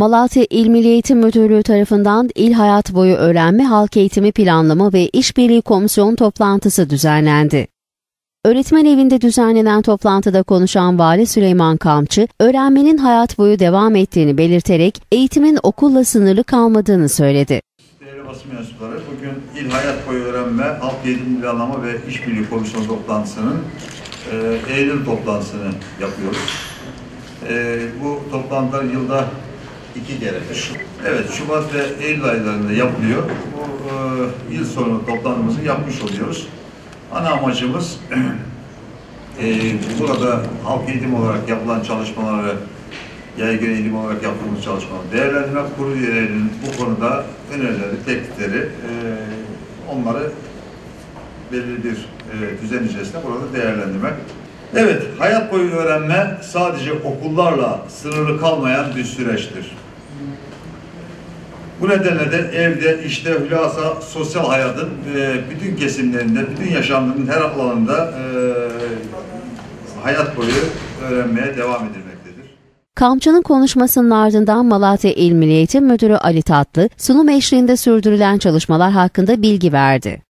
Malatya İl Milli Eğitim Müdürlüğü tarafından İl Hayat Boyu Öğrenme Halk Eğitimi Planlama ve İşbirliği Komisyon toplantısı düzenlendi. Öğretmen evinde düzenlenen toplantıda konuşan Vali Süleyman Kamçı, öğrenmenin hayat boyu devam ettiğini belirterek eğitimin okulla sınırlı kalmadığını söyledi. Değerli basın mensupları, bugün İl Hayat Boyu Öğrenme, Halk Eğitim Planlama ve İşbirliği Komisyonu toplantısının e, Eylül toplantısını yapıyoruz. E, bu toplantılar yılda iki keredir. Evet, Şubat ve Eylül aylarında yapılıyor. Bu e, yıl sonu toplantımızı yapmış oluyoruz. Ana amacımız e, burada halk eğitim olarak yapılan çalışmaları yaygın eğitim olarak yaptığımız çalışmaları değerlendirmek, kurul üyelerinin bu konuda önerileri, teklifleri, e, onları belirli bir e, düzen içerisinde burada değerlendirmek. Evet, hayat boyu öğrenme sadece okullarla sınırlı kalmayan bir süreçtir. Bu nedenle de evde, işte, hülasa sosyal hayatın e, bütün kesimlerinde, bütün yaşamının her alanında e, hayat boyu öğrenmeye devam edilmektedir. Kamçı'nın konuşmasının ardından Malatya İl Milli Eğitim Müdürü Ali Tatlı, sunum eşliğinde sürdürülen çalışmalar hakkında bilgi verdi.